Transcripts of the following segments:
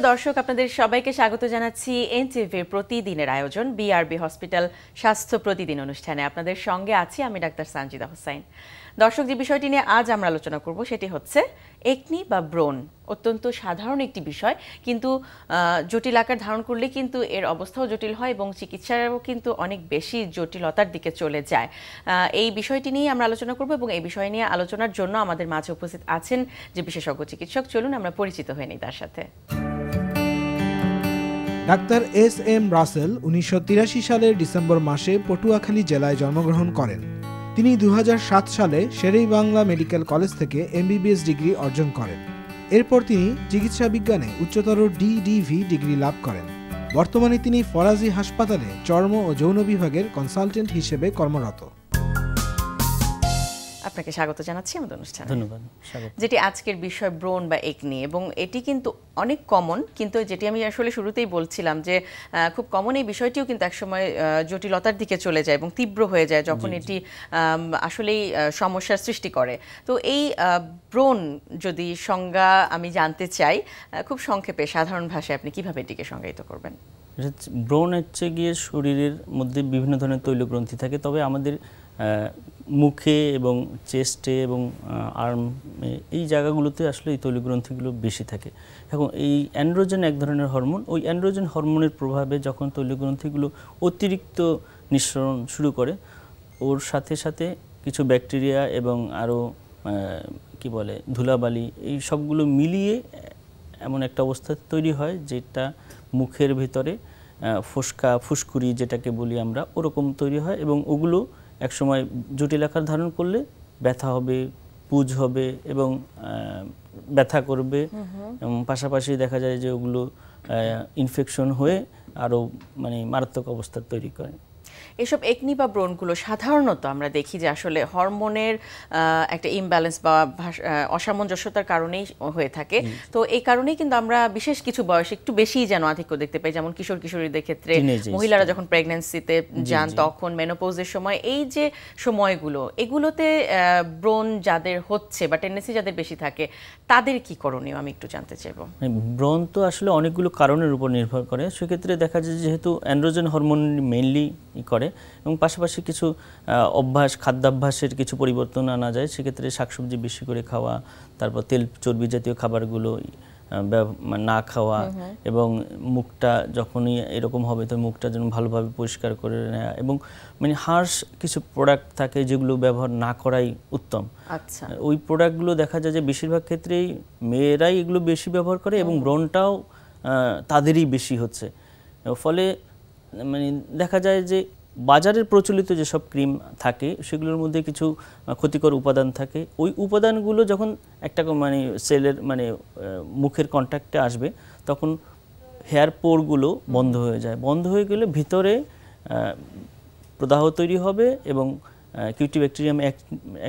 প্রিয় দর্শক, আপনাদের সবাইকে স্বাগত জানাচ্ছি এনটিভির প্রতিদিনের আয়োজন বিআরবি হসপিটাল স্বাস্থ্য প্রতিদিন অনুষ্ঠানে। আপনাদের সঙ্গে আছি আমি ডাক্তার সানজিদা হোসাইন। দর্শক, যে বিষয়টি নিয়ে আজ আমরা আলোচনা করব সেটি হচ্ছে একনি বা ব্রণ। অত্যন্ত সাধারণ একটি বিষয়, কিন্তু জটিল আকার ধারণ করলে কিন্তু এর অবস্থাও জটিল হয় এবং চিকিৎসারও কিন্তু অনেক বেশি জটিলতার দিকে চলে যায়। এই বিষয়টি নিয়ে আমরা আলোচনা করব এবং এই বিষয় নিয়ে আলোচনার জন্য আমাদের মাঝে উপস্থিত আছেন যে বিশেষজ্ঞ চিকিৎসক। চলুন আমরা পরিচিত হয়ে নিই তার সাথে। ডাক্তার এস এম রাসেল উনিশশো তিরাশি সালের ডিসেম্বর মাসে পটুয়াখালী জেলায় জন্মগ্রহণ করেন। তিনি দু হাজার সাত সালে শেরেই বাংলা মেডিকেল কলেজ থেকে এমবিবিএস ডিগ্রি অর্জন করেন। এরপর তিনি চিকিৎসা বিজ্ঞানে উচ্চতর ডিডিভি ডিগ্রি লাভ করেন। বর্তমানে তিনি ফরাজি হাসপাতালে চর্ম ও যৌন বিভাগের কনসালটেন্ট হিসেবে কর্মরত। আপনাকে স্বাগত জানাচ্ছি আমাদের অনুষ্ঠানে। ধন্যবাদ যেটি আজকের বিষয় ব্রণ বা একনি এবং এটি কিন্তু অনেক কমন কিন্তু যেটি আমি আসলে শুরুতেই বলছিলাম যে খুব কমন এই বিষয়টিও কিন্তু একসময় জটিলতার দিকে চলে যায় এবং তীব্র হয়ে যায় যখন এটি আসলেই সমস্যার সৃষ্টি করে। তো এই ব্রণ যদি সংজ্ঞা আমি জানতে চাই খুব সংক্ষেপে সাধারণ ভাষায় আপনি কীভাবে এটিকে সংজ্ঞায়িত করবেন? ব্রণ হচ্ছে গিয়ে শরীরের মধ্যে বিভিন্ন ধরনের তৈলগ্রন্থি থাকে তবে আমাদের মুখে এবং চেস্টে এবং আর্মে এই জায়গাগুলোতে আসলে এই তৈলগ্রন্থিগুলো বেশি থাকে। এখন এই অ্যান্ড্রোজেন এক ধরনের হরমোন ওই অ্যান্ড্রোজেন হরমোনের প্রভাবে যখন তৈলগ্রন্থিগুলো অতিরিক্ত নিঃসরণ শুরু করে, ওর সাথে সাথে কিছু ব্যাকটেরিয়া এবং আরও কি বলে, ধুলাবালি, এই সবগুলো মিলিয়ে এমন একটা অবস্থা তৈরি হয় যেটা মুখের ভিতরে ফুসকা, ফুসকুড়ি যেটাকে বলি আমরা, ওরকম তৈরি হয় এবং ওগুলো একসময় জটিল আকার ধারণ করলে ব্যথা হবে পুজ হবে এবং ব্যথা করবে। এবং পাশাপাশি দেখা যায় যে ওগুলো ইনফেকশন হয়ে আরও মানে মারাত্মক অবস্থা তৈরি করে। এসব একনি বা ব্রণগুলো সাধারণত আমরা দেখি যে আসলে হরমোনের একটা ইমব্যালেন্স বা অসামঞ্জস্যতার কারণেই হয়ে থাকে। তো এই কারণেই কিন্তু আমরা বিশেষ কিছু বয়সে একটু বেশি যেন আধিক্য দেখতে পাই। যেমন কিশোর কিশোরীদের ক্ষেত্রে মহিলারা যখন প্রেগনেন্সিতে যান তখন মেনোপোজের সময় এই যে সময়গুলো এগুলোতে ব্রণ যাদের হচ্ছে বা টেন্ডেন্সি যাদের বেশি থাকে তাদের কি করণীয় আমি একটু জানতে চাইব? মানে ব্রণ তো আসলে অনেকগুলো কারণের উপর নির্ভর করে। সেক্ষেত্রে দেখা যায় যেহেতু অ্যান্ড্রোজেন হরমোন মেইনলি করে। এবং পাশাপাশি কিছু অভ্যাস খাদ্যাভ্যাসের কিছু পরিবর্তন আনা যায়। সেক্ষেত্রে শাকসবজি বেশি করে খাওয়া তারপর তেল চর্বি জাতীয় খাবারগুলো না খাওয়া এবং মুখটা যখনই এরকম হবে তো মুখটা যেন ভালোভাবে পরিষ্কার করে নেওয়া এবং মানে হার্স কিছু প্রোডাক্ট থাকে যেগুলো ব্যবহার না করাই উত্তম। আচ্ছা। ওই প্রোডাক্টগুলো দেখা যায় যে বেশিরভাগ ক্ষেত্রেই মেয়েরাই এগুলো বেশি ব্যবহার করে এবং ব্রণটাও তাদেরই বেশি হচ্ছে। ফলে মানে দেখা যায় যে বাজারের প্রচলিত যেসব ক্রিম থাকে, সেগুলোর মধ্যে কিছু ক্ষতিকর উপাদান থাকে, ওই উপাদানগুলো যখন একটা মানে সেলের মানে মুখের কন্ট্যাক্টে আসবে, তখন হেয়ার পোরগুলো বন্ধ হয়ে যায়। বন্ধ হয়ে গেলে ভিতরে প্রদাহ তৈরি হবে এবং কিউটি ব্যাকটেরিয়াম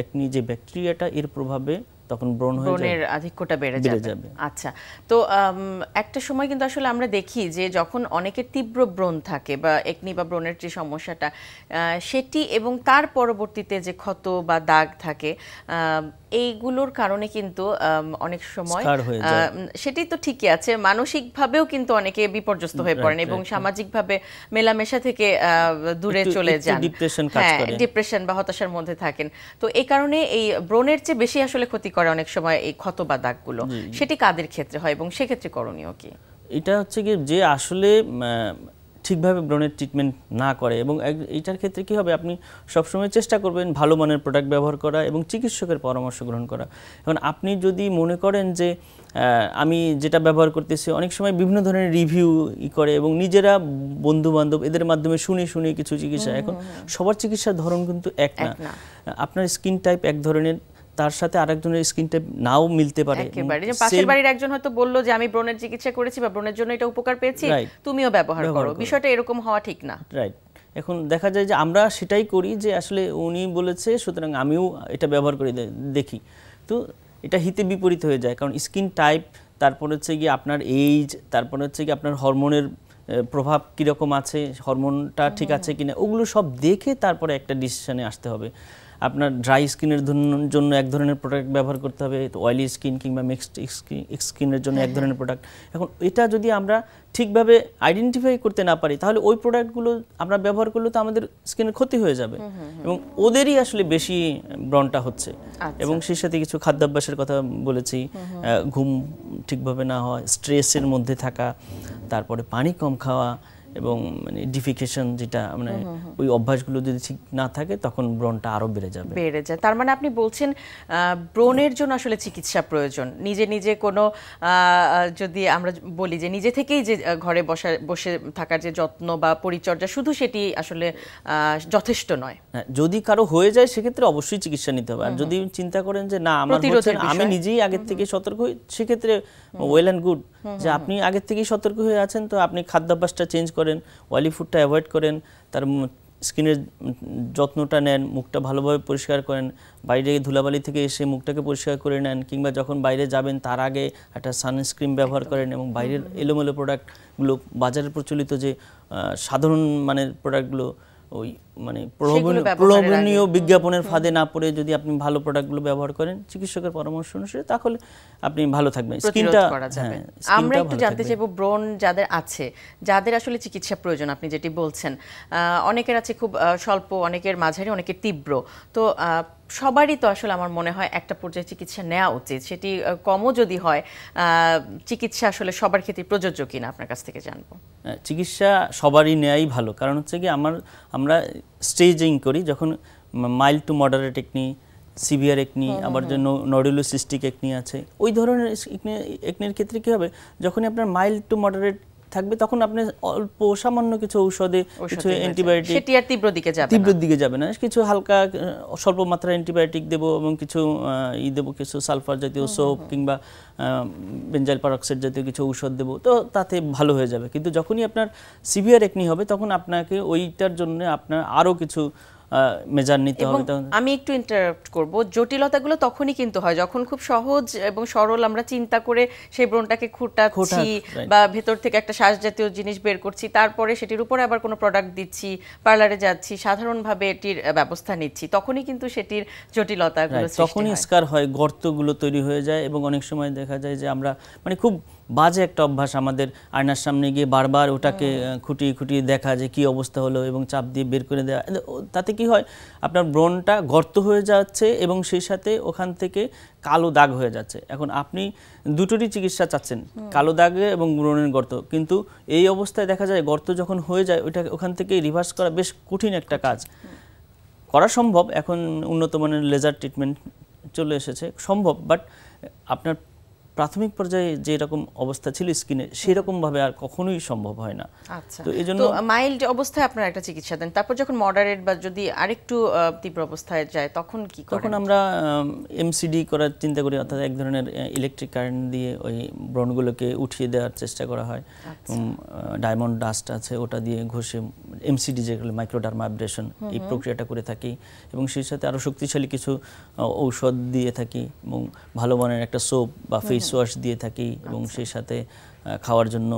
একনি যে ব্যাকটেরিয়াটা এর প্রভাবে তখন ব্রণ হয়ে ব্রণের আধিক্যটা বেড়ে যাবে। আচ্ছা তো একটা সময় কিন্তু আসলে আমরা দেখি যে যখন অনেকের তীব্র ব্রণ থাকে বা একনি বা ব্রণের যে সমস্যাটা সেটি এবং তার পরবর্তীতে যে ক্ষত বা দাগ থাকে এইগুলোর কারণে কিন্তু অনেক সময় সেটি তো ঠিকই আছে। মানসিকভাবেও কিন্তু অনেকে বিপর্যস্ত হয়ে পড়েন এবং সামাজিকভাবে মেলামেশা থেকে দূরে চলে যান। হ্যাঁ ডিপ্রেশন বা হতাশার মধ্যে থাকেন। তো এই কারণে এই ব্রণের চেয়ে বেশি আসলে ক্ষতি করে অনেক সময় এই ক্ষত বা দাগগুলো। সেটি কাদের ক্ষেত্রে হয় এবং সেক্ষেত্রে করণীয় কি? এটা হচ্ছে কি যে আসলে ঠিকভাবে ব্রণের ট্রিটমেন্ট না করে এবং এইটার ক্ষেত্রে কি হবে? আপনি সবসময় চেষ্টা করবেন ভালো মানের প্রোডাক্ট ব্যবহার করা এবং চিকিৎসকের পরামর্শ গ্রহণ করা। এখন আপনি যদি মনে করেন যে আমি যেটা ব্যবহার করতেছি অনেক সময় বিভিন্ন ধরনের রিভিউ ই করে এবং নিজেরা বন্ধু বান্ধব এদের মাধ্যমে শুনে শুনে কিছু চিকিৎসা। এখন সবার চিকিৎসার ধরন কিন্তু এক না। আপনার স্কিন টাইপ এক ধরনের তার সাথে আরেকজনের স্কিন টাইপ নাও মিলতে পারে। একেবারে। যে পাশের বাড়ির একজন হয়তো বলল যে আমি ব্রণের চিকিৎসা করেছি বা ব্রণের জন্য এটা উপকার পেয়েছি তুমিও ব্যবহার করো। বিষয়টা এরকম হওয়া ঠিক না। রাইট এখন দেখা যায় যে আমরা সেটাই করি যে আসলে উনি বলেছে সুতরাং আমিও এটা ব্যবহার করে দেখি। তো এটা হিতে বিপরীত হয়ে যায় কারণ স্কিন টাইপ তারপর হচ্ছে গিয়ে আপনার এইজ তারপর হচ্ছে গিয়ে আপনার হরমোনের প্রভাব কীরকম আছে হরমোনটা ঠিক আছে কিনা ওগুলো সব দেখে তারপরে একটা ডিসিশনে আসতে হবে। আপনার ড্রাই স্কিনের জন্য এক ধরনের প্রোডাক্ট ব্যবহার করতে হবে অয়েলি স্কিন কিংবা মিক্সড স্কিনের জন্য এক ধরনের প্রোডাক্ট এখন এটা যদি আমরা ঠিকভাবে আইডেন্টিফাই করতে না পারি তাহলে ওই প্রোডাক্টগুলো আমরা ব্যবহার করলে তো আমাদের স্কিনের ক্ষতি হয়ে যাবে। এবং ওদেরই আসলে বেশি ব্রনটা হচ্ছে। আচ্ছা। এবং সেই সাথে কিছু খাদ্যাভ্যাসের কথা বলেছি। ঘুম ঠিকভাবে না হয় স্ট্রেসের মধ্যে থাকা তারপরে পানি কম খাওয়া এবং মানে ডিফিকেশন যেটা মানে ওই অভ্যাসগুলো যদি ঠিক না থাকে তখন ব্রণটা আরও বেড়ে যাবে। বেড়ে যায়। তার মানে আপনি বলছেন ব্রণের জন্য আসলে চিকিৎসা প্রয়োজন। নিজে নিজে কোনো যদি আমরা বলি যে নিজে থেকেই যে ঘরে বসা বসে থাকার যে যত্ন বা পরিচর্যা শুধু সেটি আসলে যথেষ্ট নয়। হ্যাঁ, যদি কারও হয়ে যায় সেক্ষেত্রে অবশ্যই চিকিৎসা নিতে হবে। আর যদি চিন্তা করেন যে না আমার আমি নিজেই আগের থেকে সতর্ক হই সেক্ষেত্রে ওয়েল অ্যান্ড গুড যে আপনি আগের থেকেই সতর্ক হয়ে আছেন তো আপনি খাদ্যাভ্যাসটা চেঞ্জ করেন অয়েলি ফুডটা অ্যাভয়েড করেন তার স্কিনের যত্নটা নেন মুখটা ভালোভাবে পরিষ্কার করেন বাইরে ধুলাবালি থেকে এসে মুখটাকে পরিষ্কার করে নেন কিংবা যখন বাইরে যাবেন তার আগে একটা সানস্ক্রিন ব্যবহার করেন এবং বাইরের এলোমেলো প্রোডাক্টগুলো বাজারে প্রচলিত যে সাধারণ মানের প্রোডাক্টগুলো ওই মানে প্রলোভনীয় বিজ্ঞাপনের ফাঁদে না পড়ে যদি আপনি ভালো প্রোডাক্টগুলো ব্যবহার করেন চিকিৎসকের পরামর্শ অনুসারে তাহলে আপনি ভালো থাকবেন। স্কিনটা হ্যাঁ, আমরা একটু জানতে চাইব ব্রণ যাদের আছে যাদের আসলে চিকিৎসা প্রয়োজন আপনি যেটি বলছেন। অনেকের আছে খুব স্বল্প অনেকের মাঝারি অনেকের তীব্র। তো সবারই তো আসলে আমার মনে হয় একটা পর্যায়ে চিকিৎসা নেওয়া উচিত। সেটি কমও যদি হয় চিকিৎসা আসলে সবার ক্ষেত্রে প্রযোজ্য কিনা আপনার কাছ থেকে জানব। চিকিৎসা সবারই নেওয়াই ভালো। কারণ হচ্ছে কি আমার আমরা স্টেজিং করি যখন mild to moderate acne severe acne আবার যে নডুলোসিস্টিক একনি আছে। ওই ধরনের একনির ক্ষেত্রে কী হবে? যখনই আপনার মাইল্ড টু মডারেট থাকবে তখন আপনি অল্প সামান্য কিছু ঔষধে কিছু অ্যান্টিবায়োটিক সেটি আর তীব্র দিকে যাবে তীব্র দিকে যাবে না। কিছু হালকা স্বল্প মাত্রার অ্যান্টিবায়োটিক দেবো এবং কিছু ই দেবো কিছু সালফার জাতীয় সোপ কিংবা বেঞ্জাইল পারক্সাইড জাতীয় কিছু ঔষধ দেবো। তো তাতে ভালো হয়ে যাবে। কিন্তু যখনই আপনার সিভিয়ার একনি হবে তখন আপনাকে ওইটার জন্য আপনার আরও কিছু মেজার নিতে হবে আমি একটু ইন্টারাপ্ট করব। জটিলতাগুলো তখনই কিন্তু হয় যখন খুব সহজ এবং সরল আমরা চিন্তা করে সেই ব্রণটাকে খুঁটাচ্ছি বা ভেতর থেকে একটা শ্বাস জাতীয় জিনিস বের করছি তারপরে সেটির উপরে আবার কোনো প্রোডাক্ট দিচ্ছি পার্লারে যাচ্ছি সাধারণভাবে এটির ব্যবস্থা নিচ্ছি তখনই কিন্তু সেটির জটিলতাগুলো তখনই স্কার হয় গর্তগুলো তৈরি হয়ে যায় এবং অনেক সময় দেখা যায় যে আমরা মানে খুব বাজে একটা অভ্যাস আমাদের আয়নার সামনে গিয়ে বারবার ওটাকে খুঁটিয়ে খুঁটিয়ে দেখা যে কি অবস্থা হলো এবং চাপ দিয়ে বের করে দেওয়া। তাতে কি হয়? আপনার ব্রণটা গর্ত হয়ে যাচ্ছে এবং সেই সাথে ওখান থেকে কালো দাগ হয়ে যাচ্ছে। এখন আপনি দুটোরই চিকিৎসা চাচ্ছেন কালো দাগে এবং ব্রণের গর্ত। কিন্তু এই অবস্থায় দেখা যায় গর্ত যখন হয়ে যায় ওইটা ওখান থেকে রিভার্স করা বেশ কঠিন একটা কাজ। করা সম্ভব এখন উন্নত মানের লেজার ট্রিটমেন্ট চলে এসেছে। সম্ভব বাট আপনার প্রাথমিক পর্যায়ে যে রকম অবস্থা ছিল স্কিনে সেরকম ভাবে আর কখনোই সম্ভব হয় না। আচ্ছা। তো এই জন্য মাইল্ড অবস্থায় আপনারা একটা চিকিৎসা দেন। তারপর যখন মডারেট বা যদি আরেকটু তীব্র অবস্থায় যায় তখন কি করেন? তখন আমরা এমসিডি করার চিন্তা করি অর্থাৎ এক ধরনের ইলেকট্রিক কারেন্ট দিয়ে ওই ব্রণগুলোকে উঠিয়ে দেওয়ার চেষ্টা করা হয়। ডায়মন্ড আচ্ছা। ডাস্ট আছে ওটা দিয়ে ঘষে এমসিডি যেগুলো মাইক্রোডার্মা অ্যাব্রেশন এই প্রক্রিয়াটা করে থাকি। এবং সেই সাথে আরও শক্তিশালী কিছু ঔষধ দিয়ে থাকি। এবং ভালো মানের একটা সোপ বা ফেস ওয়াশ দিয়ে থাকি এবং আচ্ছা। সেই সাথে খাওয়ার জন্য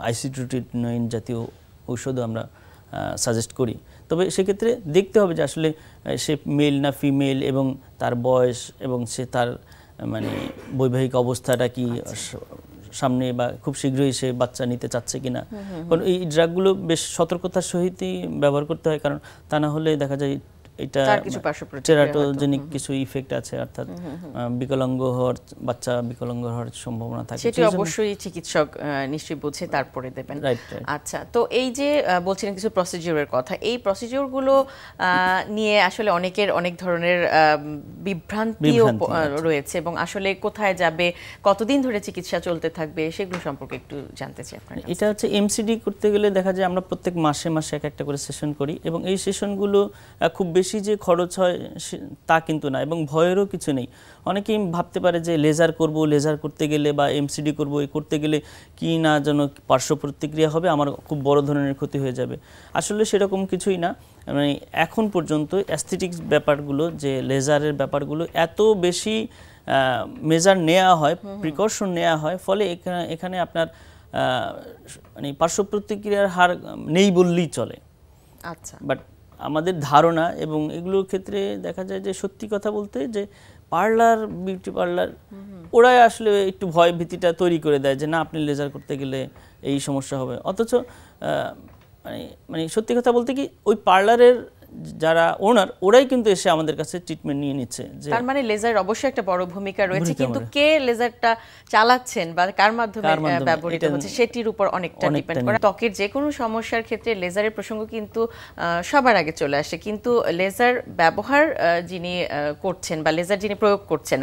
আইসিট্রুটিনোইন জাতীয় ঔষধও আমরা সাজেস্ট করি তবে সেক্ষেত্রে দেখতে হবে যে আসলে সে মেল না ফিমেল এবং তার বয়স এবং সে তার মানে বৈবাহিক অবস্থাটা কি আচ্ছা। সামনে বা খুব শীঘ্রই সে বাচ্চা নিতে চাচ্ছে কিনা কারণ এই ড্রাগগুলো বেশ সতর্কতার সহিতই ব্যবহার করতে হয় কারণ তা না হলে দেখা যায় এটা টেরাটোজেনিক কিছু ইফেক্ট আছে অর্থাৎ বিকলাঙ্গ হওয়ার বাচ্চা বিকলাঙ্গ হওয়ার সম্ভাবনা থাকে। সেটি অবশ্যই চিকিৎসক নিশ্চয়ই বুঝে তারপরে দেবেন। আচ্ছা তো এই যে বলছিলেন কিছু প্রসিডিউরের কথা এই প্রসিডিউরগুলো নিয়ে আসলে অনেকের অনেক ধরনের বিভ্রান্তিও রয়েছে এবং আসলে কোথায় যাবে কতদিন ধরে চিকিৎসা চলতে থাকবে সেগুলো সম্পর্কে একটু জানতে চাই আপনার এটা হচ্ছে এমসিডি করতে গেলে দেখা যায় আমরা প্রত্যেক মাসে মাসে এক একটা করে সেশন করি এবং এই সেশনগুলো খুব বেশি বেশি যে খরচ হয় তা কিন্তু না এবং ভয়েরও কিছু নেই। অনেকেই ভাবতে পারে যে লেজার করব লেজার করতে গেলে বা এমসিডি করব এই করতে গেলে কি না যেন পার্শ্ব প্রতিক্রিয়া হবে আমার খুব বড় ধরনের ক্ষতি হয়ে যাবে। আসলে সেরকম কিছুই না। মানে এখন পর্যন্ত অ্যাস্থেটিক্স ব্যাপারগুলো যে লেজারের ব্যাপারগুলো এত বেশি মেজার নেওয়া হয় প্রিকশন নেওয়া হয় ফলে এখানে এখানে আপনার মানে পার্শ্ব প্রতিক্রিয়ার হার নেই বললেই চলে। আচ্ছা। বাট আমাদের ধারণা এবং এগুলোর ক্ষেত্রে দেখা যায় যে সত্যি কথা বলতে যে পার্লার বিউটি পার্লার ওরাই আসলে একটু ভয় ভীতিটা তৈরি করে দেয় যে না আপনি লেজার করতে গেলে এই সমস্যা হবে। অথচ মানে মানে সত্যি কথা বলতে কি ওই পার্লারের যারা ওনার ওরাই কিন্তু এসে আমাদের কাছে ট্রিটমেন্ট নিয়ে নিচ্ছে তার মানে লেজার অবশ্যই একটা বড় ভূমিকা রয়েছে কিন্তু কে লেজারটা চালাচ্ছেন বা কার মাধ্যমে ব্যবহৃত হচ্ছে সেটির উপর অনেকটা ডিপেন্ড করে। ত্বকের যে কোনো সমস্যার ক্ষেত্রে লেজারের প্রসঙ্গ কিন্তু সবার আগে চলে আসে কিন্তু লেজার ব্যবহার যিনি করছেন বা লেজার যিনি প্রয়োগ করছেন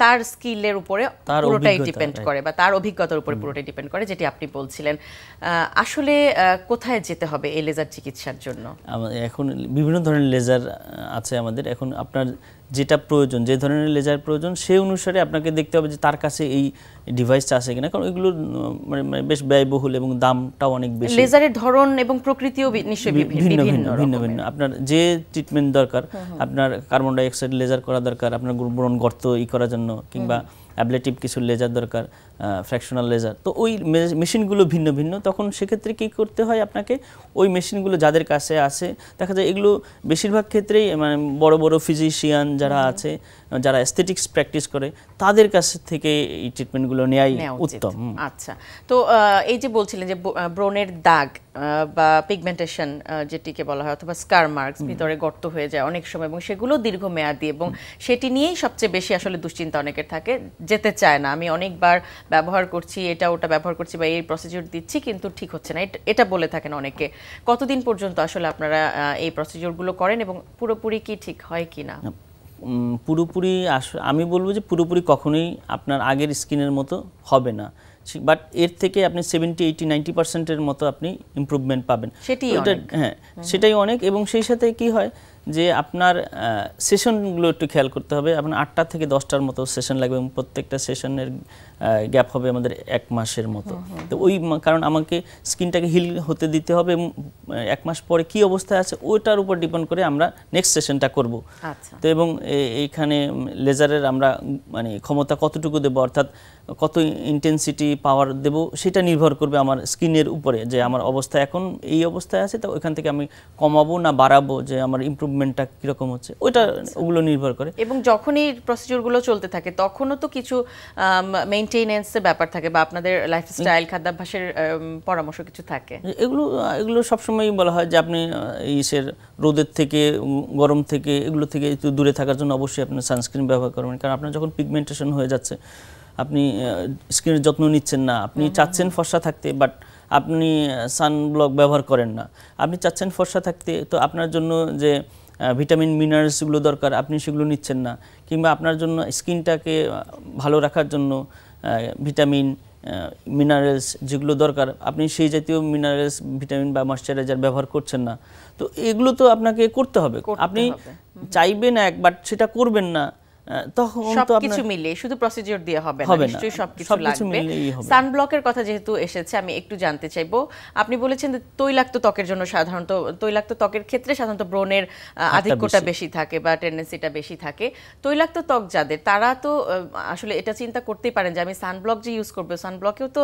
তার স্কিলের উপরে পুরোটাই ডিপেন্ড করে বা তার অভিজ্ঞতার উপরে পুরোটাই ডিপেন্ড করে যেটি আপনি বলছিলেন। আসলে কোথায় যেতে হবে এই লেজার চিকিৎসার জন্য? এখন বিভিন্ন ধরনের লেজার আছে আমাদের। এখন আপনার যেটা প্রয়োজন যে ধরনের লেজার প্রয়োজন সেই অনুসারে আপনাকে দেখতে হবে যে তার কাছে এই ডিভাইসটা আছে কিনা। কারণ এগুলো মানে, মানে বেশ ব্যয়বহুল এবং দামটাও অনেক বেশি। লেজারের ধরন এবং প্রকৃতিও নিশ্চয়ই ভিন্ন ভিন্ন ভিন্ন ভিন্ন আপনার যে ট্রিটমেন্ট দরকার আপনার কার্বন ডাইঅক্সাইড লেজার করা দরকার আপনার ব্রণ গর্ত ই করার জন্য কিংবা অ্যাবলেটিভ কিছু লেজার দরকার ফ্র্যাকশনাল লেজার তো ওই মেশিনগুলো ভিন্ন ভিন্ন। তখন সেক্ষেত্রে কী করতে হয় আপনাকে? ওই মেশিনগুলো যাদের কাছে আছে দেখা যায় এগুলো বেশিরভাগ ক্ষেত্রেই মানে বড় বড় ফিজিশিয়ান যারা আছে যারা অ্যাস্থেটিক্স প্র্যাকটিস করে তাদের কাছ থেকে এই ট্রিটমেন্টগুলো নেওয়াই উত্তম। আচ্ছা। তো এই যে বলছিলেন যে ব্রণের দাগ বা পিগমেন্টেশন যেটিকে বলা হয় অথবা স্কার মার্কস ভিতরে গর্ত হয়ে যায় অনেক সময় এবং সেগুলো দীর্ঘমেয়াদী এবং সেটি নিয়েই সবচেয়ে বেশি আসলে দুশ্চিন্তা অনেকের থাকে যেতে চায় না। আমি অনেকবার ব্যবহার করছি এটা ওটা ব্যবহার করছি বা এই প্রসিডিউর দিচ্ছি কিন্তু ঠিক হচ্ছে না। এটা বলে থাকেন অনেকে। কতদিন পর্যন্ত আসলে আপনারা এই প্রসিডিউরগুলো করেন এবং পুরোপুরি কি ঠিক হয় কি না? পুরোপুরি আমি বলব যে পুরোপুরি কখনোই আপনার আগের স্কিনের মতো হবে না। বাট এর থেকে আপনি সেভেন্টি এইটি নাইনটি পার্সেন্টের মতো আপনি ইম্প্রুভমেন্ট পাবেন। সেটি হ্যাঁ সেটাই অনেক এবং সেই সাথে কি হয় যে আপনার সেশনগুলো একটু খেয়াল করতে হবে। আপনার আটটা থেকে দশটার মতো সেশন লাগবে এবং প্রত্যেকটা সেশনের গ্যাপ হবে আমাদের এক মাসের মতো। তো ওই কারণ আমাকে স্কিনটাকে হিল হতে দিতে হবে এবং এক মাস পরে কি অবস্থায় আছে ওইটার উপর ডিপেন্ড করে আমরা নেক্সট সেশনটা করব। তো এবং এইখানে লেজারের আমরা মানে ক্ষমতা কতটুকু দেবো? অর্থাৎ কত ইন্টেন্সিটি পাওয়ার দেব সেটা নির্ভর করবে আমার স্কিনের উপরে যে আমার অবস্থা এখন এই অবস্থায় আছে তো ওইখান থেকে আমি কমাবো না বাড়াবো যে আমার ইম্প্রুভমেন্টটা কীরকম হচ্ছে ওইটা আচ্ছা। ওগুলো নির্ভর করে। এবং যখনই প্রসিডিউরগুলো চলতে থাকে তখনও তো কিছু মেইনটেনেন্সের ব্যাপার থাকে বা আপনাদের লাইফস্টাইল খাদ্যাভ্যাসের পরামর্শ কিছু থাকে। এগুলো এগুলো সবসময়ই বলা হয় যে আপনি ইসের রোদের থেকে গরম থেকে এগুলো থেকে একটু দূরে থাকার জন্য অবশ্যই আপনি সানস্ক্রিন ব্যবহার করবেন। কারণ আপনার যখন পিগমেন্টেশন হয়ে যাচ্ছে আপনি স্কিনের যত্ন নিচ্ছেন না আপনি চাচ্ছেন ফর্সা থাকতে বাট আপনি সানব্লক ব্যবহার করেন না। আপনি চাচ্ছেন ফর্সা থাকতে তো আপনার জন্য যে ভিটামিন মিনারেলসগুলো দরকার আপনি সেগুলো নিচ্ছেন না। কিংবা আপনার জন্য স্কিনটাকে ভালো রাখার জন্য ভিটামিন মিনারেলস যেগুলো দরকার আপনি সেই জাতীয় মিনারেলস ভিটামিন বা ময়শ্চারাইজার ব্যবহার করছেন না। তো এগুলো তো আপনাকে করতে হবে। আপনি চাইবেন এক বাট সেটা করবেন না। তখন সবকিছু মিলে শুধু প্রসিডিউর দিয়ে হবে না নিশ্চয়ই সবকিছু লাগবে। সানব্লকের কথা যেহেতু এসেছে আমি একটু জানতে চাইব। আপনি বলেছেন তৈলাক্ত ত্বকের জন্য সাধারণত তৈলাক্ত ত্বকের ক্ষেত্রে সাধারণত ব্রণের আধিক্যটা বেশি। থাকে বা টেন্ডেন্সিটা বেশি থাকে। তৈলাক্ত ত্বক যাদের তারা তো আসলে এটা চিন্তা করতেই পারেন যে আমি সানব্লক যে ইউজ করব সানব্লকেও তো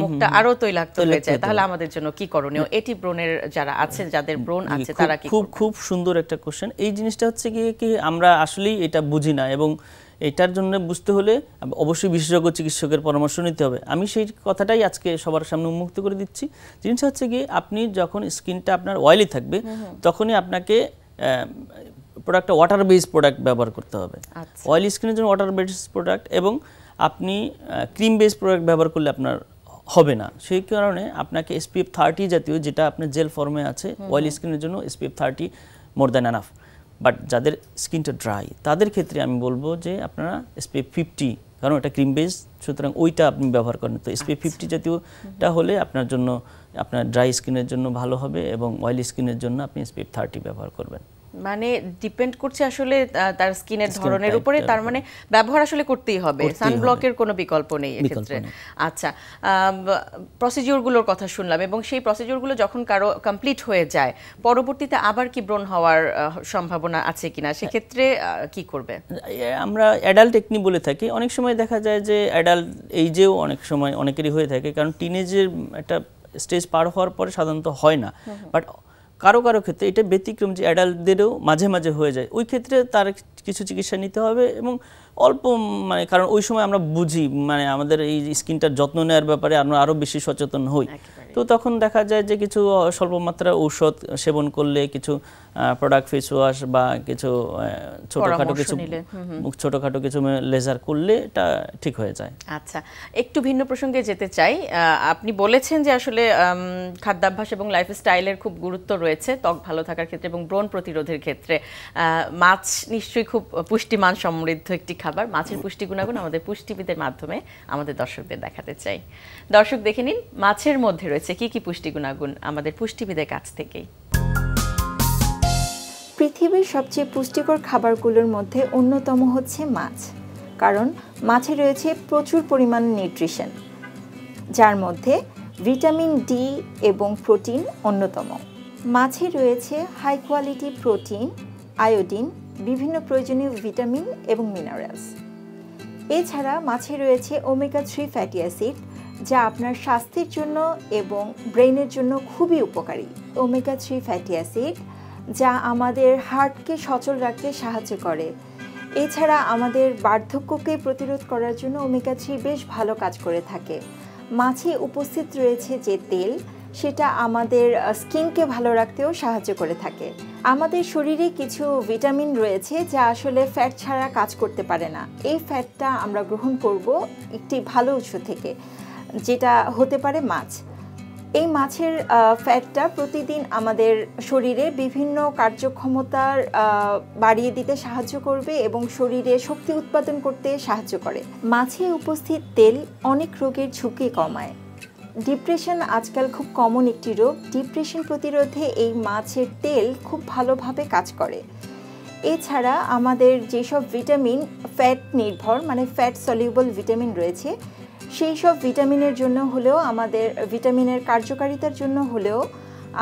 মুখটা আরও তৈলাক্ত হয়ে যায়। তাহলে আমাদের জন্য কি করণীয়? এটি ব্রণের যারা আছেন যাদের ব্রণ আছে তারা কি খুব খুব সুন্দর একটা কোশ্চেন এই জিনিসটা হচ্ছে কি আমরা আসলেই এটা বুঝি না এবং এটার জন্য বুঝতে হলে অবশ্যই বিশেষজ্ঞ চিকিৎসকের পরামর্শ নিতে হবে। আমি সেই কথাটাই আজকে সবার সামনে উন্মুক্ত করে দিচ্ছি। জিনিসটা হচ্ছে গিয়ে আপনি যখন স্কিনটা আপনার অয়েলি থাকবে তখনই আপনাকে প্রোডাক্টটা ওয়াটার বেস প্রোডাক্ট ব্যবহার করতে হবে। অয়েলি স্কিনের জন্য ওয়াটার বেস প্রোডাক্ট এবং আপনি ক্রিম বেস প্রোডাক্ট ব্যবহার করলে আপনার হবে না। সেই কারণে আপনাকে এসপিএফ থার্টি জাতীয় যেটা আপনার জেল ফর্মে আছে অয়েলি স্কিনের জন্য SPF thirty more than enough but যাদের স্কিনটা ড্রাই তাদের ক্ষেত্রে আমি বলব যে আপনারা এসপি ফিফটি কারণ এটা ক্রিম বেস সুতরাং ওইটা আপনি ব্যবহার করেন তো এসপি ফিফটি জাতীয়টা হলে আপনার জন্য আপনার ড্রাই স্কিনের জন্য ভালো হবে এবং অয়েলি স্কিনের জন্য আপনি এসপি থার্টি ব্যবহার করবেন। মানে ডিপেন্ড করছে আসলে তার স্কিনের ধরনের উপরে। তার মানে ব্যবহার আসলে করতেই হবে। সানব্লকের কোনো বিকল্প নেই এক্ষেত্রে। আচ্ছা প্রসিডিওরগুলোর কথা শুনলাম এবং সেই প্রসিডিওরগুলো যখন কারও কমপ্লিট হয়ে যায় পরবর্তীতে আবার কি ব্রণ হওয়ার সম্ভাবনা আছে কিনা? সেক্ষেত্রে কি করবে? আমরা অ্যাডাল্ট টেকনি বলে থাকি। অনেক সময় দেখা যায় যে অ্যাডাল্ট এইজেও অনেক সময় অনেকেরই হয়ে থাকে। কারণ টিনেজের একটা স্টেজ পার হওয়ার পরে সাধারণত হয় না। বাট কারও কারও ক্ষেত্রে এটা ব্যতিক্রম যে অ্যাডাল্টদেরও মাঝে মাঝে হয়ে যায়। ওই ক্ষেত্রে তার কিছু চিকিৎসা নিতে হবে এবং অল্প মানে কারণ ওই সময় আমরা বুঝি মানে আমাদের এই স্কিনটার যত্ন নেওয়ার ব্যাপারে আমরা আরও বেশি সচেতন হই। তো তখন দেখা যায় যে কিছু স্বল্প মাত্রার ঔষধ সেবন করলে কিছু প্রোডাক্ট ফেস ওয়াশ বা কিছু ছোটোখাটো কিছু ছোটোখাটো কিছু লেজার করলে এটা ঠিক হয়ে যায়। আচ্ছা একটু ভিন্ন প্রসঙ্গে যেতে চাই। আপনি বলেছেন যে আসলে খাদ্যাভ্যাস এবং লাইফস্টাইলের খুব গুরুত্ব রয়েছে ত্বক ভালো থাকার ক্ষেত্রে এবং ব্রণ প্রতিরোধের ক্ষেত্রে। মাছ নিশ্চয়ই খুব পুষ্টিমান সমৃদ্ধ একটি খাবার, মাছের পুষ্টি গুণাগুণ আমাদের পুষ্টিবিদের মাধ্যমে আমাদের দর্শকদের দেখাতে চাই। দর্শক দেখে নিন, মাছের মধ্যে রয়েছে কি কি পুষ্টি গুণাগুণ আমাদের পুষ্টিবিদের কাছ থেকেই। পৃথিবীর সবচেয়ে পুষ্টিকর খাবারগুলোর মধ্যে অন্যতম হচ্ছে মাছ, কারণ মাছে রয়েছে প্রচুর পরিমাণ নিউট্রিশন, যার মধ্যে ভিটামিন ডি এবং প্রোটিন অন্যতম। মাছে রয়েছে হাই কোয়ালিটি প্রোটিন, আয়োডিন বিভিন্ন প্রয়োজনীয় ভিটামিন এবং মিনারেলস। এছাড়া মাছে রয়েছে ওমেগা থ্রি ফ্যাটি অ্যাসিড, যা আপনার স্বাস্থ্যের জন্য এবং ব্রেনের জন্য খুবই উপকারী। ওমেগা থ্রি ফ্যাটি অ্যাসিড, যা আমাদের হার্টকে সচল রাখতে সাহায্য করে। এছাড়া আমাদের বার্ধক্যকে প্রতিরোধ করার জন্য ওমেগা থ্রি বেশ ভালো কাজ করে থাকে। মাছে উপস্থিত রয়েছে যে তেল সেটা আমাদের স্কিনকে ভালো রাখতেও সাহায্য করে থাকে। আমাদের শরীরে কিছু ভিটামিন রয়েছে যা আসলে ফ্যাট ছাড়া কাজ করতে পারে না। এই ফ্যাটটা আমরা গ্রহণ করব একটি ভালো উৎস থেকে, যেটা হতে পারে মাছ। এই মাছের ফ্যাটটা প্রতিদিন আমাদের শরীরে বিভিন্ন কার্যক্ষমতার বাড়িয়ে দিতে সাহায্য করবে এবং শরীরে শক্তি উৎপাদন করতে সাহায্য করে। মাছে উপস্থিত তেল অনেক রোগের ঝুঁকি কমায়। ডিপ্রেশন আজকাল খুব কমন একটি রোগ। ডিপ্রেশন প্রতিরোধে এই মাছের তেল খুব ভালোভাবে কাজ করে। এছাড়া আমাদের যেসব ভিটামিন ফ্যাট নির্ভর মানে ফ্যাট সলিউবল ভিটামিন রয়েছে, সেই সব ভিটামিনের জন্য হলেও, আমাদের ভিটামিনের কার্যকারিতার জন্য হলেও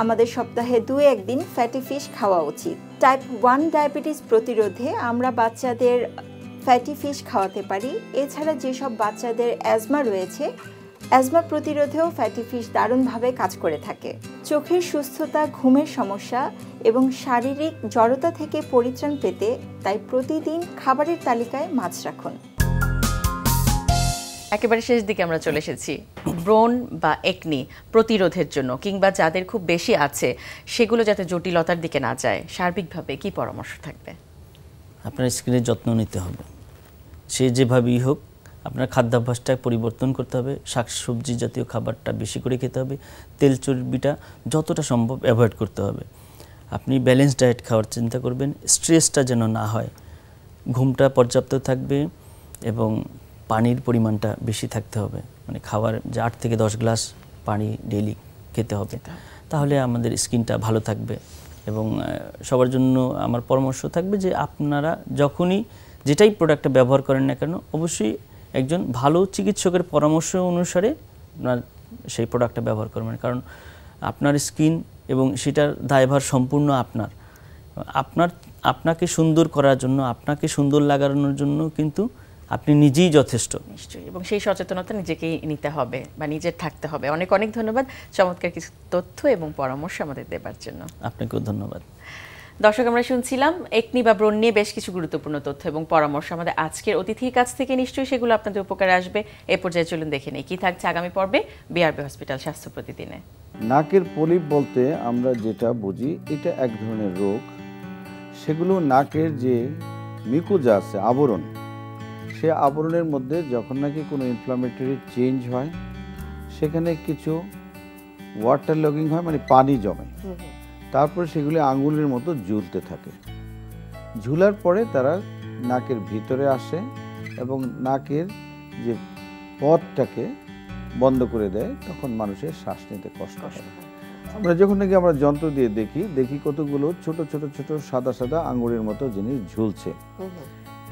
আমাদের সপ্তাহে দু একদিন ফ্যাটি ফিশ খাওয়া উচিত। টাইপ ওয়ান ডায়াবেটিস প্রতিরোধে আমরা বাচ্চাদের ফ্যাটি ফিশ খাওয়াতে পারি। এছাড়া যেসব বাচ্চাদের অ্যাজমা রয়েছে অ্যাজমা প্রতিরোধেও ফ্যাটি ফিশ দারুণভাবে কাজ করে থাকে। চোখের সুস্থতা ঘুমের সমস্যা এবং শারীরিক জড়তা থেকে পরিত্রাণ পেতে তাই প্রতিদিন খাবারের তালিকায় মাছ রাখুন। একেবারে শেষ দিকে আমরা চলে এসেছি। ব্রণ বা একনি প্রতিরোধের জন্য কিংবা যাদের খুব বেশি আছে সেগুলো যাতে জটিলতার দিকে না যায় সার্বিকভাবে কি পরামর্শ থাকবে? আপনার স্কিনের যত্ন নিতে হবে। সে যেভাবেই হোক আপনার খাদ্যাভ্যাসটা পরিবর্তন করতে হবে শাকসবজি জাতীয় খাবারটা বেশি করে খেতে হবে তেল চর্বিটা যতটা সম্ভব অ্যাভয়েড করতে হবে। আপনি ব্যালেন্স ডায়েট খাওয়ার চিন্তা করবেন স্ট্রেসটা যেন না হয়। ঘুমটা পর্যাপ্ত থাকবে এবং পানির পরিমাণটা বেশি থাকতে হবে। মানে খাওয়ার যে আট থেকে দশ গ্লাস পানি ডেলি খেতে হবে। তাহলে আমাদের স্কিনটা ভালো থাকবে এবং সবার জন্য আমার পরামর্শ থাকবে যে আপনারা যখনই যেটাই প্রোডাক্টটা ব্যবহার করেন না কেন অবশ্যই একজন ভালো চিকিৎসকের পরামর্শ অনুসারে আপনার সেই প্রোডাক্টটা ব্যবহার করবেন। কারণ আপনার স্কিন এবং সেটার দায়ভার সম্পূর্ণ আপনার। আপনার আপনাকে সুন্দর করার জন্য আপনাকে সুন্দর লাগানোর জন্য কিন্তু আপনি নিজেই যথেষ্ট। নিশ্চয়ই এবং সেই সচেতনতা নিজেকেই নিতে হবে বা নিজের থাকতে হবে। অনেক অনেক ধন্যবাদ। চমৎকার কিছু তথ্য এবং পরামর্শ আমাদের দেবার জন্য। আপনাকেও ধন্যবাদ। দর্শক আমরা শুনছিলাম একনি বা ব্রণ নিয়ে বেশ কিছু গুরুত্বপূর্ণ তথ্য এবং পরামর্শ। আমাদের আজকের অতিথির কাছ থেকে নিশ্চয়ই সেগুলো আপনাদের উপকারে আসবে। এ পর্যায়ে চলুন দেখে নেই কি থাকছে আগামী পর্বে বিআরবি হসপিটাল স্বাস্থ্য প্রতিদিনে। নাকের পলিপ বলতে আমরা যেটা বুঝি এটা এক ধরনের রোগ। সেগুলো নাকের যে মিকুজা আছে আবরণ সে আবরণের মধ্যে যখন নাকি কোনো ইনফ্লামেটরি চেঞ্জ হয় সেখানে কিছু ওয়াটার লগিং হয় মানে পানি জমে। তারপর সেগুলি আঙুলের মতো ঝুলতে থাকে। ঝুলার পরে তারা নাকের ভিতরে আসে এবং নাকের যে পথটাকে বন্ধ করে দেয় তখন মানুষের শ্বাস নিতে কষ্ট হয়। আমরা যখন নাকি আমরা যন্ত্র দিয়ে দেখি দেখি কতগুলো ছোট ছোট ছোট সাদা সাদা আঙুরের মতো জিনিস ঝুলছে।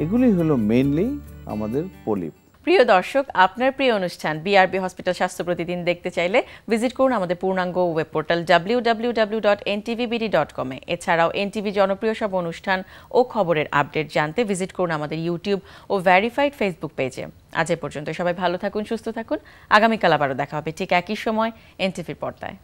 এগুলি হলো মেনলি আমাদের পলিপ। প্রিয় দর্শক, আপনার প্রিয় অনুষ্ঠান বিআরবি হসপিটাল স্বাস্থ্য প্রতিদিন দেখতে চাইলে ভিজিট করুন আমাদের পূর্ণাঙ্গ web portal W W dot এছাড়াও এনটিভি জনপ্রিয় সব অনুষ্ঠান ও খবরের আপডেট জানতে ভিজিট করুন আমাদের ইউটিউব ও ভ্যারিফাইড ফেসবুক পেজে আজ এ পর্যন্ত সবাই ভালো থাকুন, সুস্থ থাকুন। আগামীকাল আবারও দেখা হবে ঠিক একই সময় এনটিভির পর্দায়।